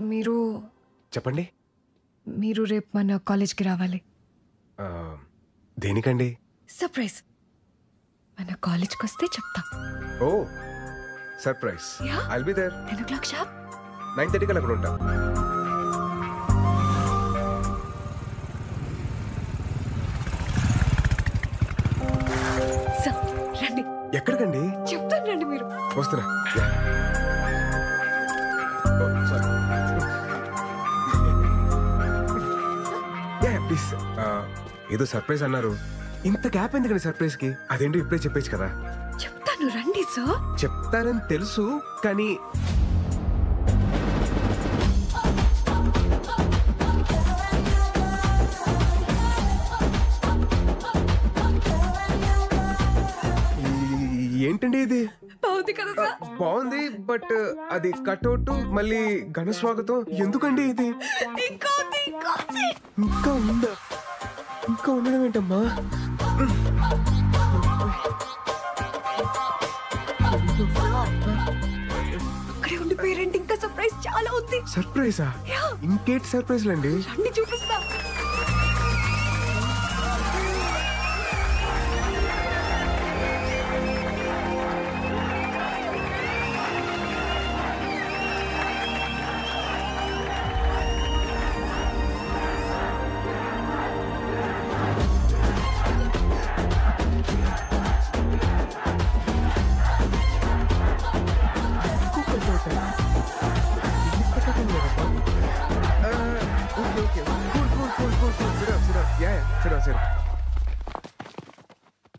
మీరు చెప్పండి. మీరు రేపు మన కాలేజ్కి రావాలి. దేనికండి? సర్ప్రైజ్. మన కాలేజ్కి వస్తే చెప్తా. ఓ surprise. I'll be there ten o'clock shop nine థర్టీకి అక్కడ ఉంటా. ఎక్కడికండి? చెప్తాను రండి మీరు. వస్తున్నా. ఏదో సర్ప్రైజ్ అన్నారు. ఇంత గ్యాప్ ఎందుకండి సర్ప్రైజ్కి అదేంటో ఇప్పుడే చెప్పేచ్చు కదా. చెప్తాను రండి సార్. చెప్తారని తెలుసు కానీ ఏంటండి ఇది? బాగుంది కదా సార్? బాగుంది బట్ అది కట్అవుట్ మళ్ళీ ఘన స్వాగతం. ఎందుకండి ఇది? ఇంకా ఉంది? ఇంకా ఉండడం ఏంటమ్మా? అక్కడే ఉండిపోయారండి ఇంకా సర్ప్రైజ్ చాలా ఉంది. సర్ప్రైజా యా ఇంకేంటి సర్ప్రైజ్లండి రండి చూపిస్తా.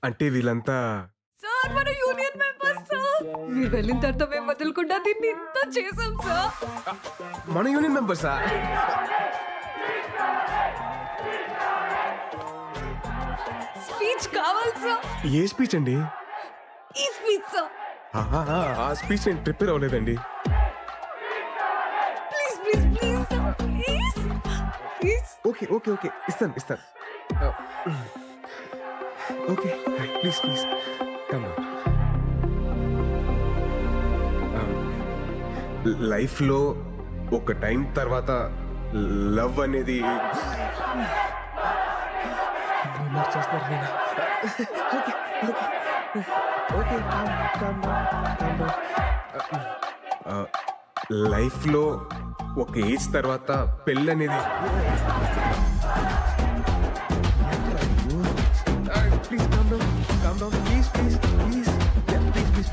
అంటే వీళ్ళంతా సార్ మన యూనియన్ మెంబర్స్ సార్. మీరు వెళ్ళిన తర్వాత మేము వదలకుండా దీన్ని ఇంత చేసాం సార్. మన యూనియన్ మెంబర్సా స్పీచ్ కావాలి సార్. ఏ స్పీచ్ అండి? ఈ స్పీచ్ సార్. ఆహా, ఆ స్పీచ్ నేను ప్రిపేర్ అవ్వలేదండి. Please please please sir. Please please okay okay okay. ఇస్తాను ఇస్తాను. Okay please please. లైఫ్లో ఒక టైం తర్వాత లవ్ అనేది లైఫ్లో ఒక ఏజ్ తర్వాత పెళ్ళి అనేది please calm down calm down please please please please please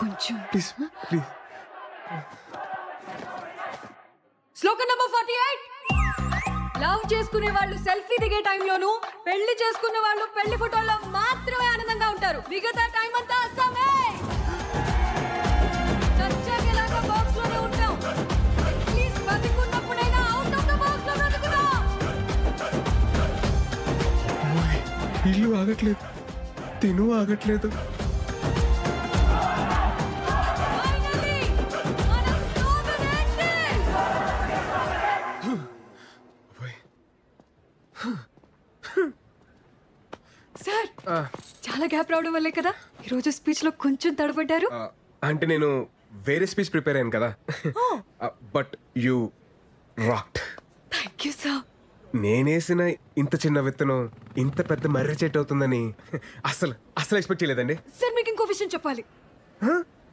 కొంచెం. ప్లీజ్ ప్లీజ్ శ్లోకం నంబర్ ఫార్టీ ఎయిట్ లవ్ చేసుకునే వాళ్ళు సెల్ఫీ దిగే టైంలోను పెళ్ళి చేసుకున్న వాళ్ళు పెళ్ళి ఫోటోల్లో మాత్రమే ఆనందంగా ఉంటారు. మిగతా టైం అంతా అస్సామే. ఇల్లు ఆగట్లేదు. తిను ఆగట్లేదు. సార్ చాలా గ్యాప్ రావడం వల్లే కదా? ఈరోజు స్పీచ్లో కొంచెం తడబడ్డారు. ఆ, అంటే నేను వేరే స్పీచ్ ప్రిపేర్ అయ్యాను కదా. But you rocked thank you sir. నేనేసిన ఇంత చిన్న విత్తనం ఇంత పెద్ద మర్రి చెట్టు అవుతుందని అసలు అసలు ఎక్స్పెక్ట్ చేయలేదండి. సార్ మీకు ఇంకో విషయం చెప్పాలి. హ?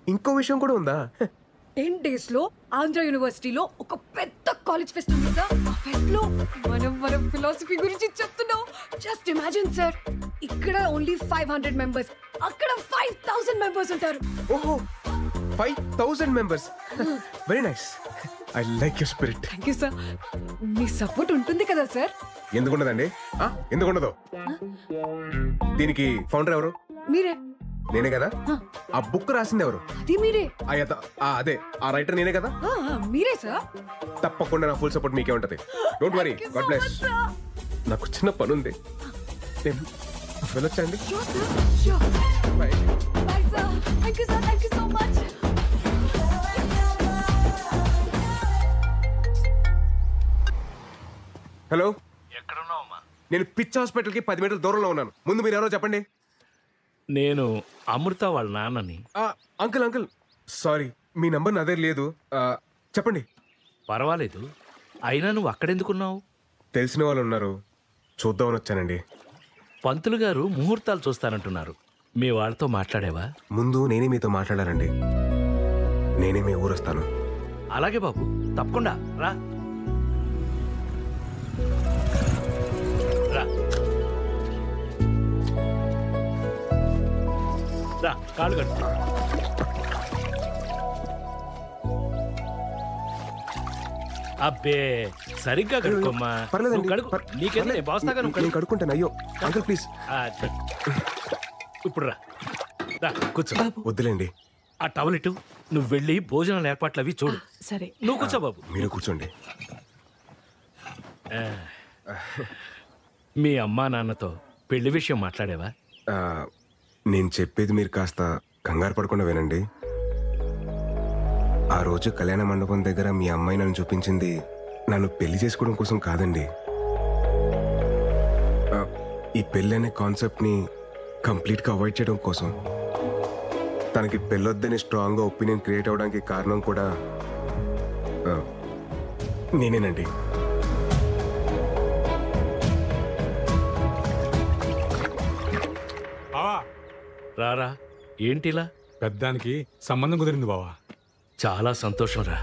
ఇంకో విషయం కూడా ఉందా? టెన్ డేస్లో ఆంధ్ర యూనివర్సిటీలో ఒక పెద్ద కాలేజ్ ఫెస్ట్ ఉంది సార్. ఆ ఫెస్ట్లో మనం మనం ఫిలాసఫీ గురించి చెప్తున్నాం. జస్ట్ ఇమాజిన్ సార్ ఇక్కడ ఓన్లీ ఫైవ్ హండ్రెడ్ మెంబర్స్ అక్కడ ఫైవ్ థౌసండ్ మెంబర్స్ ఉంటారు. ఓహో five thousand members very nice I like your spirit thank you sir me support ఉంటుంది కదా సార్ ఎందుకుండదండి? ఆ, ఎందుకుండదు? దీనికి ఫౌండర్ ఎవరు? మీరే. నేనే కదా? ఆ. బుక్ రాసింది ఎవరు? అది మీరే. అదే ఆ రైటర్ నేనే కదా? మీరే సార్ తప్పకుండా నా ఫుల్ సపోర్ట్ మీకే ఉంటది. Don't worry God bless. నాకు చిన్న పని ఉంది నేను వెళ్ళొచ్చండి Sure, sir. Sure. Bye. Bye, sir. Thank hello? ఎక్కడున్నావమ్మా? నేను పిచ్ హాస్పిటల్కి పది మీటర్ల దూరంలో ఉన్నాను. ముందు మీరు ఎవరో చెప్పండి. నేను అమృత వాళ్ళ నాన్నని. ఆ, అంకుల్ అంకుల్. సారీ మీ నంబర్ నా దగ్గర లేదు చెప్పండి. పర్వాలేదు. అయినా నువ్వు అక్కడెందుకున్నావు? తెలిసిన వాళ్ళు ఉన్నారు. చూద్దామని వచ్చానండి. పంతులు గారు ముహూర్తాలు చూస్తానంటున్నారు. మీ వాళ్ళతో మాట్లాడేవా? ముందు నేనే మీతో మాట్లాడాలండి. నేనే మీ ఊరొస్తాను. అలాగే బాబు. తప్పకుండా. రా. రా కాళ్ళు కట్టు అబ్బే సరిగ్గా కడుక్కోమ్మా. పర్లేదండి. పర్- నీకేంది పర్లేదు. నేను బాస్తాగా నువ్వు నేను. కడుక్కుంటాను అయ్యో అంకుల్ ప్లీజ్. ఇప్పుడు రా. రా కూర్చో. వద్దులేండి. ఆ టవల్ ఇటు. నువ్వు వెళ్ళి భోజనాల ఏర్పాట్లు అవి చూడు. సరే. నువ్వు కూర్చో బాబు. మీరు కూర్చోండి. మీ అమ్మా నాన్నతో పెళ్ళి విషయం మాట్లాడేవా? ఆ, నేను చెప్పేది మీరు కాస్త కంగారు పడకుండా వినండి. ఆ రోజు కళ్యాణ మండపం దగ్గర మీ అమ్మాయి నన్ను చూపించింది నన్ను పెళ్ళి చేసుకోవడం కోసం కాదండి. ఈ పెళ్ళి అనే కాన్సెప్ట్ని కంప్లీట్గా అవాయిడ్ చేయడం కోసం. తనకి పెళ్ళొద్దని స్ట్రాంగ్గా ఒపీనియన్ క్రియేట్ అవ్వడానికి కారణం కూడా నేనేనండి. రారా? ఏంటిలా? పెద్దానికి సంబంధం కుదిరింది బావా. చాలా సంతోషం రా.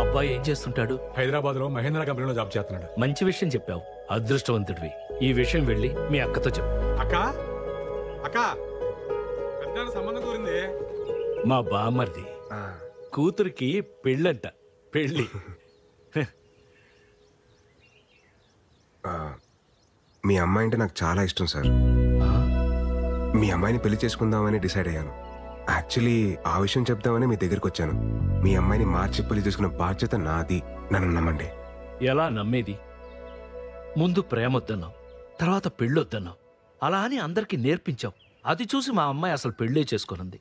అబ్బాయి ఏం చేస్తుంటాడు? హైదరాబాద్లో మహేంద్ర కంపెనీలో జాబ్ చేస్తున్నాడు. మంచి విషయం చెప్పావు. అదృష్టవంతుడివి. ఈ విషయం వెళ్ళి మీ అక్కతో చెప్పు. అక్క? అక్క? పెద్దానికి సంబంధం కుదిరింది. మా బామ్మర్ది. ఆ, కూతురికి పెళ్ళంట. పెళ్ళి. ఆ, మీ అమ్మాయి అంటే నాకు చాలా ఇష్టం సార్. మీ అమ్మాయిని పెళ్ళి చేసుకుందామని డిసైడ్ అయ్యాను. యాక్చువల్లీ ఆ విషయం చెప్దామని మీ దగ్గరికి వచ్చాను. మీ అమ్మాయిని మార్చి పెళ్ళి చేసుకున్న బాధ్యత నాది. నన్ను నమ్మండి. ఎలా నమ్మేది? ముందు ప్రేమొద్దన్నావు తర్వాత పెళ్ళొద్దన్నావు. అలా అని అందరికీ నేర్పించావు. అది చూసి మా అమ్మాయి అసలు పెళ్ళే చేసుకునింది.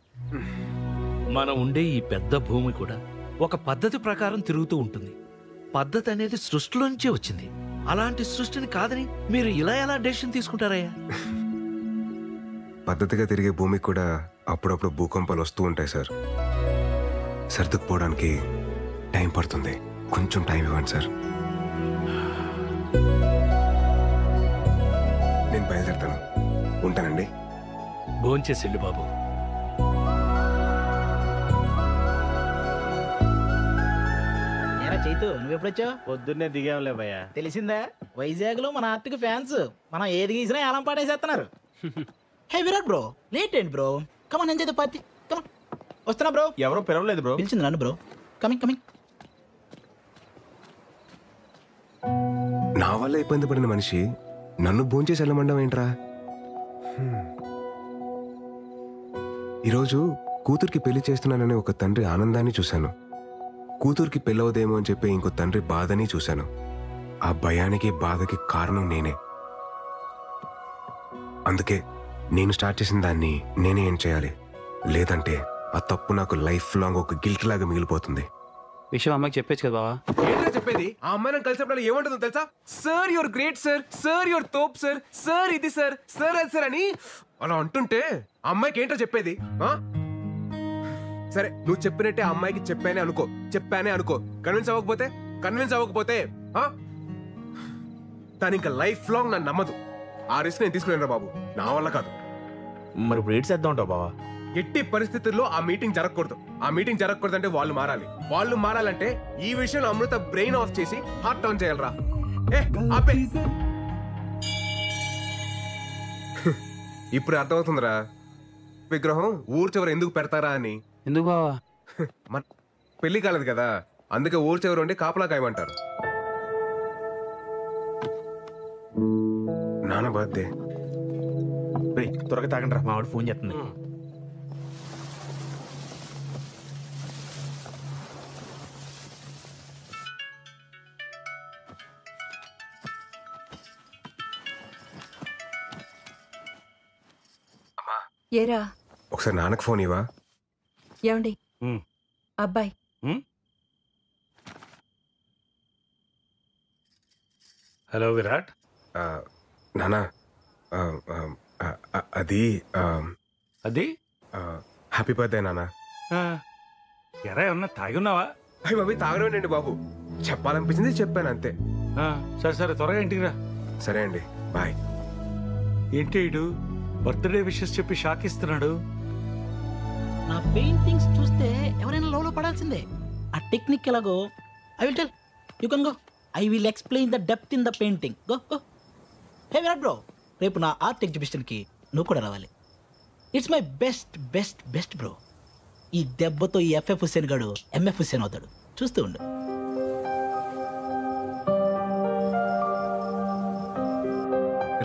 మనం ఉండే ఈ పెద్ద భూమి కూడా ఒక పద్ధతి ప్రకారం తిరుగుతూ ఉంటుంది. పద్ధతి అనేది సృష్టిలోంచే వచ్చింది. అలాంటి సృష్టిని కాదని మీరు ఇలా ఎలా డెసిషన్ తీసుకుంటారయ్యా? పద్ధతిగా తిరిగే భూమికి కూడా అప్పుడప్పుడు భూకంపాలు వస్తూ ఉంటాయి సార్. సర్దుకుపోవడానికి టైం పడుతుంది. కొంచెం టైం ఇవ్వండి సార్. నేను బయలుదేరుతాను. ఉంటానండి. భోంచేసెళ్ళు బాబు. ఏరా చైతు నువ్వెప్పుడొచ్చావు? పొద్దున్నే దిగాంలే భయ్య. తెలిసిందా? వైజాగ్లో మన ఆర్టిక్ ఫ్యాన్స్. మనం ఏది గీసినా ఏలం పాటేసేస్తున్నారు హే విరాట్ బ్రో లేట్ ఏంటి bro come on enjoy the party come on వస్తున్నా బ్రో ఎవరో పిలవలేదు బ్రో పిలిచింది నన్ను బ్రో కమింగ్ కమింగ్ నా వల్ల ఇబ్బంది పడిన మనిషి నన్ను భోంచేసి వెళ్ళమండం ఏంట్రా. ఈరోజు కూతురికి పెళ్ళి చేస్తున్నానని ఒక తండ్రి ఆనందాన్ని చూశాను. కూతురికి పెళ్ళవదేమో అని చెప్పి ఇంకో తండ్రి బాధని చూశాను. ఆ భయానికి బాధకి కారణం నేనే. అందుకే నేను స్టార్ట్ చేసిన దాన్ని నేనే ఏం చేయాలి. లేదంటే ఆ తప్పు నాకు లైఫ్ లాంగ్ ఒక గిల్ట్ లాగా మిగిలిపోతుంది. విషయం అమ్మకి చెప్పొచ్చు కదా బావా? ఏంటో చెప్పేది? ఆ అమ్మాయి నన్ను కలిసినప్పుడు ఏమంటుందో తెలుసా? Sir your great sir sir your తోప్ sir sir ఇది సార్ సార్ అది సార్ అని అలా అంటుంటే ఆ అమ్మాయికి ఏంటో చెప్పేది? ఆ? సరే నువ్వు చెప్పినట్టే ఆ అమ్మాయికి చెప్పానే అనుకో. చెప్పానే అనుకో. కన్విన్స్ అవ్వకపోతే? కన్విన్స్ అవ్వకపోతే? ఆ? తను ఇంకా లైఫ్ లాంగ్ నన్ను నమ్మదు. ఆ రిస్క్ నేను తీసుకునేరా బాబు. నా వల్ల కాదు. మరి ఇప్పుడు ఏడ్ చేద్దాం ఉంటావు బావా? ఎట్టి పరిస్థితుల్లో ఆ మీటింగ్ జరగకూడదు. ఆ మీటింగ్ జరగకూడదు అంటే వాళ్ళు మారాలి. వాళ్ళు మారాలంటే ఈ విషయంలో అమృత బ్రెయిన్ ఆఫ్ చేసి హార్ట్ ఆన్ చేయాలరా. ఏ ఆపే. ఇప్పుడు అర్థమవుతుందిరా. విగ్రహం ఊరు చివర ఎందుకు పెడతారా అని. ఎందుకు బావా? మన పెళ్ళి కాలేదు కదా. అందుకే ఊరు చివర ఉండి కాపలా కాయమంటారు. నాన్న బర్త్డే. రేయ్, త్వరగా తాగండి రా మావాడు ఫోన్ చేస్తుంది. ఏరా? ఒకసారి నాన్నకు ఫోన్ ఇవ్వా? ఏమండి? ఉమ్. అబ్బాయి. హలో విరాట్. నానా అది అది? హ్యాపీ బర్త్డే నానా ఆ, ఎరా ఏమన్నా తాగి ఉన్నావా అయ్యి బాబు తాగడండి బాబు. చెప్పాలనిపించింది చెప్పాను అంతే. సరే సరే త్వరగా ఇంటికి రా. సరే అండి బాయ్. ఏంటి ఇడు బర్త్డే విషెస్ చెప్పి షాక్ ఇస్తున్నాడు. నా పెయింటింగ్స్ చూస్తే ఎవరైనా లోలో పడాల్సిందే. ఆ టెక్నిక్ ఎలాగో? I will tell you can go. I will explain the depth in the painting. Go go. Hey Virat bro రేపు నా ఆర్ట్ ఎగ్జిబిషన్కి నువ్వు కూడా రావాలి. It's my best best best bro ఈ దెబ్బతో ఈ ఎఫ్ఎఫ్ హుస్సేన్ గాడు ఎంఎఫ్ హుస్సేన్ అవుతాడు. చూస్తూ ఉండు.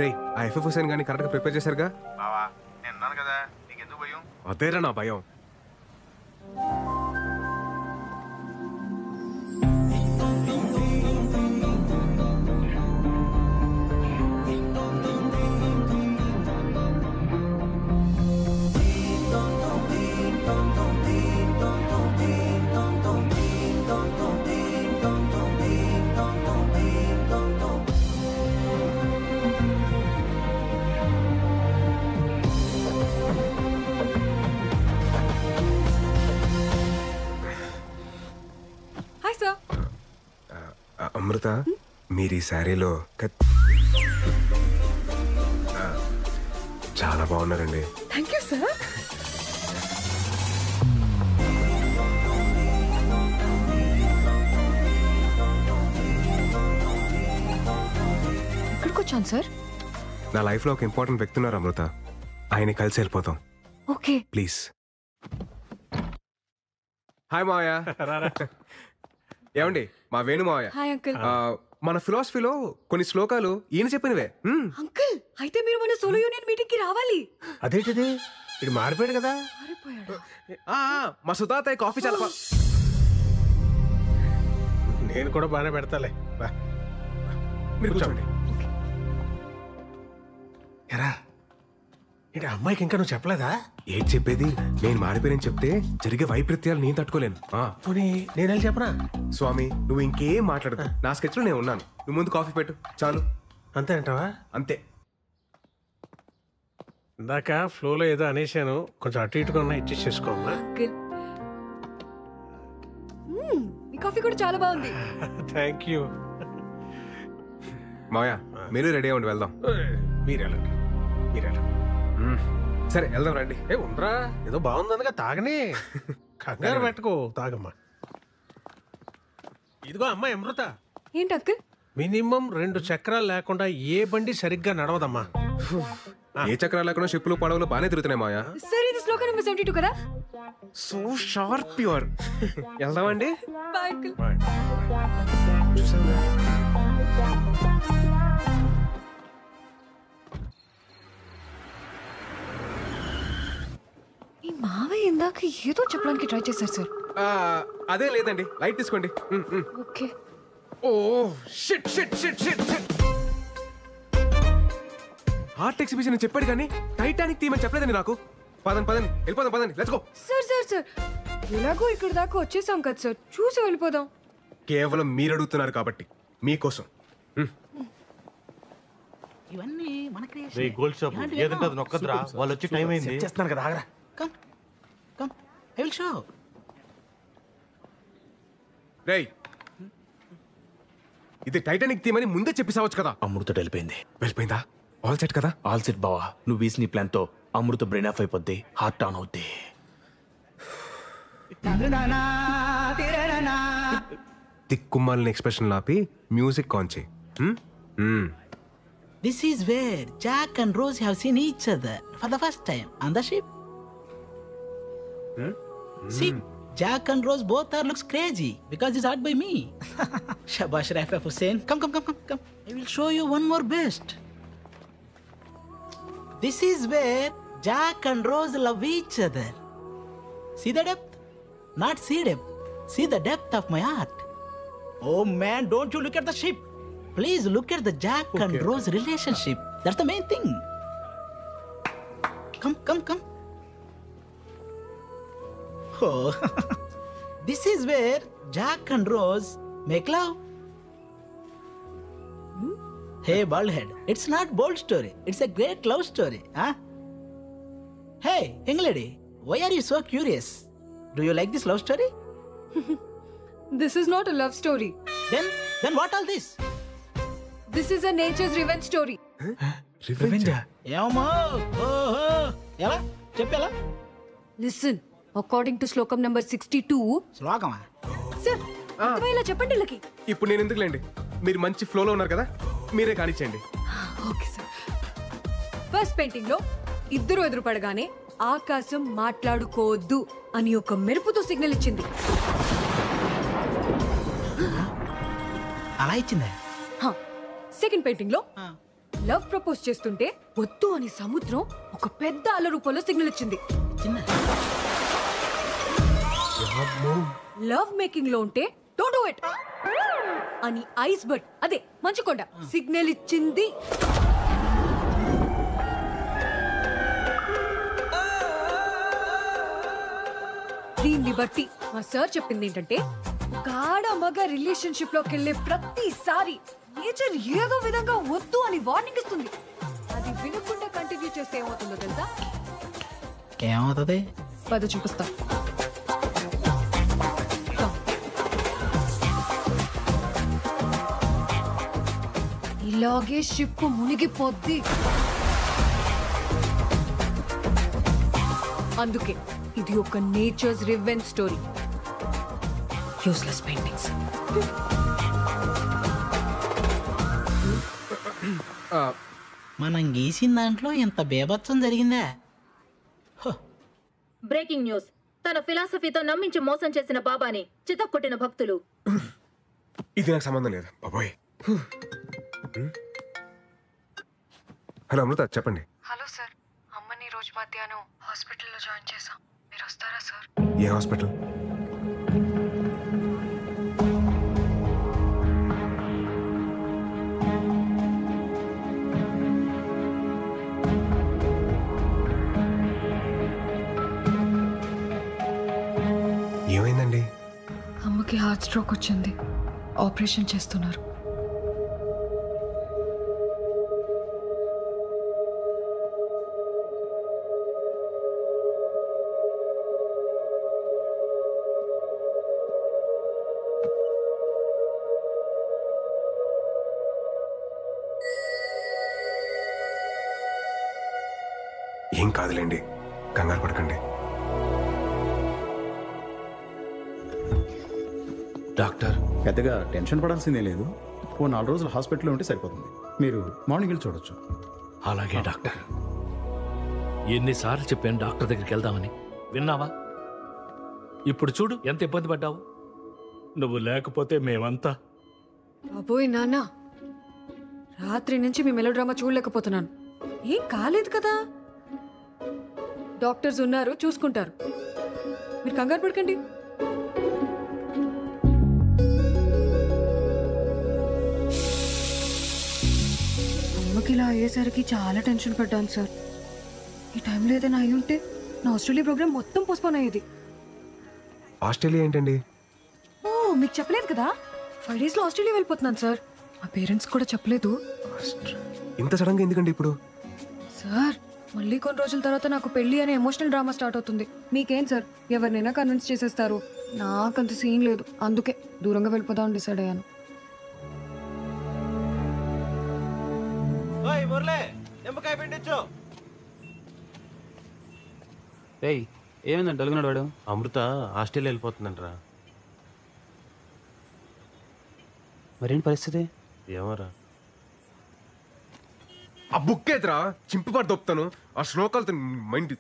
రే ఆ ఎఫ్ఎఫ్ హుసేన్ గాని కరెక్ట్గా ప్రిపేర్ చేశారుగా? బావా నేను కదా నీకెందుకు భయం? అదేరా నా భయం. అమృత మీరు ఈ శారీలో చాలా బాగున్నారండి. థ్యాంక్ యూ సార్ ఇక్కడికి వచ్చాను సార్ నా లైఫ్లో ఒక ఇంపార్టెంట్ వ్యక్తి ఉన్నారు అమృత. ఆయన కలిసి వెళ్ళిపోతాం. ఓకే. ప్లీజ్. హాయ్ మావయ్య. ఏమండి? మా వేణు మావయ్య హాయ్ అంకుల్. ఆ, మన ఫిలాసఫీలో కొన్ని శ్లోకాలు ఈయన చెప్పినవే. మ్మ్. అంకుల్ అయితే మీరు మన సోలో యూనియన్ మీటింగ్కి రావాలి. అదేంటిది? ఇది మారిపోయాడు కదా. మారిపోయాడు? ఆ, ఆ, మా సుతాతయ్య కాఫీ చాలా బా- నేను కూడా బాగానే పెడతాలే. బా. మీరు కూర్చోండి. ఎరా. ఏంటి అమ్మాయికి ఇంకా నువ్వు చెప్పలేదా? ఏంటి చెప్పేది? నేను మారిపోయానని చెప్తే జరిగే వైపరీత్యాలు నేను తట్టుకోలేను. ఆ, పోనీ నేను వెళ్ళి చెప్పనా? స్వామి నువ్వు ఇంకేం మాట్లాడదు నా స్కెచ్లో నేను ఉన్నాను. నువ్వు ముందు కాఫీ పెట్టు. చాలు. అంతే అంటావా? అంతే. ఇందాక ఫ్లోలో ఏదో అనేశాను. కొంచెం అటు ఇటుగా ఉన్నా ఇచ్చి చేసుకోమ్మా. అంకుల్ మ్మ్, ఈ కాఫీ కూడా చాలా బాగుంది. థ్యాంక్ యూ మావయ్య మీరు రెడీ అవ్వండి వెళ్దాం. మీరు వెళ్ళండి మీరు వెళ్ళండి. సరే వెళ్దాం రండి. ఏ ఉండరా ఏదో బాగుందనగా తాగనే. కంగారు పెట్టుకో. తాగమ్మా. ఇదిగో అమ్మా అమృత. ఏంటి అంకుల్? మినిమం రెండు చక్రాలు లేకుండా ఏ బండి సరిగ్గా నడవదమ్మా. ఏ చక్రాలు లేకుండా షిప్పులు పడవలు బాగానే తిరుగుతున్నాయి మావయ్య. సార్ ఇది శ్లోక నెంబర్ సెవెంటీ టూ కదా? సో షార్ప్ ప్యూర్ వెళ్దామండి. బాయ్ ఈ మావయ్య ఇందాక ఏదో చెప్పడానికి ట్రై చేశారు సార్. అదే లేదండి. లైట్ తీసుకోండి. Okay. Oh shit shit shit shit shit. Art exhibition చెప్పాడు కానీ టైటానిక్ థీమ్ అని చెప్పలేదండి నాకు. పదండి పదండి. వెళ్ళిపోదాం పదండి. Let's go sir sir sir. ఎలాగో ఇక్కడ దాకా వచ్చేసాం కదా సార్. చూసి వెళ్ళిపోదాం. కేవలం మీరు అడుగుతున్నారు కాబట్టి మీకోసం. ఇవన్నీ మన రే క్రియేషన్ గోల్డ్ షాప్ ఏదంటే అది నొక్కదురా వాళ్ళు వచ్చి టైం అయింది. చేస్తున్నాను కదా ఆగరా. Come come I will show రేయ్. ఇది టైటానిక్ థీమ్ అని ముందే చెప్పేసావచ్చు కదా. అమృత వెళ్ళిపోయింది. వెళ్ళిపోయిందా? ఆల్ సెట్ కదా? ఆల్ సెట్ బావా. నువ్వు వేసిన నీ ప్లాన్తో అమృత బ్రెయిన్ ఆఫ్ అయిపోద్ది హార్ట్ ఆన్ అవుద్ది. తిక్కుమాలిన ఎక్స్ప్రెషన్ లాపి మ్యూజిక్ ఆన్ చేయి. హ్మ్? హ్మ్. This is where Jack and Rose have seen each other for the first time on ship. See, hmm. Jack and Rose both are looks crazy because it's art by me. Shabash Rafa Hussein. Come, come, come, come, come. I will show you one more best. This is where Jack and Rose love each other. See the depth? Not see depth. See the depth of my art. Oh man, don't you look at the ship. Please look at the Jack and Rose relationship. That's the main thing. Come, come, come. Oh, this is where Jack and Rose make love. Hmm? Hey, baldhead, it's not bold story. It's a great love story, huh? Hey, young lady, why are you so curious? Do you like this love story this is not a love story then then what all this this is a nature's revenge story ఏమో ఓహో ఎలా చెప్పేలా listen according to శ్లోకం number sixty two శ్లోకమా? Sir అర్థమయ్యేలా చెప్పండి వీళ్ళకి. ఇప్పుడు నేను ఎందుకులేండి? మీరు మంచి ఫ్లోలో ఉన్నారు కదా మీరే కానిచ్చేయండి. ఓకే సార్ ఫస్ట్ పెయింటింగ్లో ఇద్దరు ఎదురుపడగానే ఆకాశం మాట్లాడుకోవద్దు అని ఒక మెరుపుతో సిగ్నల్ ఇచ్చింది. అలా ఇచ్చిందే? సెకండ్ పెయింటింగ్లో లవ్ ప్రపోజ్ చేస్తుంటే వద్దు అని సముద్రం ఒక పెద్ద అల రూపంలో సిగ్నల్ ఇచ్చింది. చిన్న లవ్ మేకింగ్లో ఉంటే డోంట్ డూ ఇట్. అని ఐస్ బర్డ్ అదే మంచుకొండ సిగ్నల్ ఇచ్చింది. దీన్ని బట్టి మా సార్ చెప్పింది ఏంటంటే గాఢ మగ రిలేషన్షిప్లోకి వెళ్ళే ప్రతిసారి నేచర్ ఏదో విధంగా వద్దు అని వార్నింగ్ ఇస్తుంది. అది వినకుండా కంటిన్యూ చేస్తే ఏమవుతుందో తెలుసా? ఏమవుతుంది? పద చూపిస్తా. ఇలాగే షిప్ మునిగిపోద్ది. అందుకే ఇది ఒక nature's revenge story useless paintings మనం గీసిన దాంట్లో ఇంత బేభత్సం జరిగిందా? బ్రేకింగ్ న్యూస్ తన ఫిలాసఫీతో నమ్మించి మోసం చేసిన బాబాని చితక్కొట్టిన భక్తులు. ఇది నాకు సంబంధం లేదు బాబోయ్. హలో అమృత చెప్పండి. హలో సార్ అమ్మని రోజు మధ్యాహ్నం హాస్పిటల్లో జాయిన్ చేసాం మీరు వస్తారా సార్? ఏ హాస్పిటల్? ఏమైందండి? అమ్మకి హార్ట్ స్ట్రోక్ వచ్చింది. ఆపరేషన్ చేస్తున్నారు. ఏం కాదులేండి. కంగారు పడకండి. డాక్టర్. పెద్దగా టెన్షన్ పడాల్సిందే లేదు. ఓ నాలుగు రోజులు హాస్పిటల్లో ఉంటే సరిపోతుంది. మీరు మార్నింగ్ వెళ్ళి చూడొచ్చు. అలాగే డాక్టర్. ఎన్నిసార్లు చెప్పాను డాక్టర్ దగ్గరికి వెళ్దామని. విన్నావా? ఇప్పుడు చూడు ఎంత ఇబ్బంది పడ్డావు? నువ్వు లేకపోతే మేమంతా. అబోయ్ నాన్న రాత్రి నుంచి మీ మెలోడ్రామా చూడలేకపోతున్నాను. ఏం కాలేదు కదా? డాక్టర్స్ ఉన్నారు చూసుకుంటారు. మీరు కంగారు పడకండి. అమ్మకి ఇలా అయ్యేసరికి చాలా టెన్షన్ పడ్డాను సార్. ఈ టైంలో ఏదైనా అయి ఉంటే నా ఆస్ట్రేలియా ప్రోగ్రామ్ మొత్తం పోస్ట్పోన్ అయ్యేది. ఆస్ట్రేలియా ఏంటండి? ఓ మీకు చెప్పలేదు కదా? ఫైవ్ డేస్లో ఆస్ట్రేలియా వెళ్ళిపోతున్నాను సార్. మా పేరెంట్స్ కూడా చెప్పలేదు. ఇంత సడన్గా ఎందుకండి ఇప్పుడు? సార్ మళ్ళీ కొన్ని రోజుల తర్వాత నాకు పెళ్ళి అనే ఎమోషనల్ డ్రామా స్టార్ట్ అవుతుంది. మీకేం సార్? ఎవరినైనా కన్విన్స్ చేసేస్తారు. నాకంత సీన్ లేదు. అందుకే దూరంగా వెళ్ళిపోదామని డిసైడ్ అయ్యాను. ఏయ్ ఏమైందండి అడుగున్నాడు వాడు? అమృత ఆస్ట్రేలియా వెళ్ళిపోతుందంటరా. మరేంటి పరిస్థితి? ఏమోరా. ఆ బుక్ ఎదురా చింపబడి దొప్పుతాను. ఆ శ్లోకాలతో మైండ్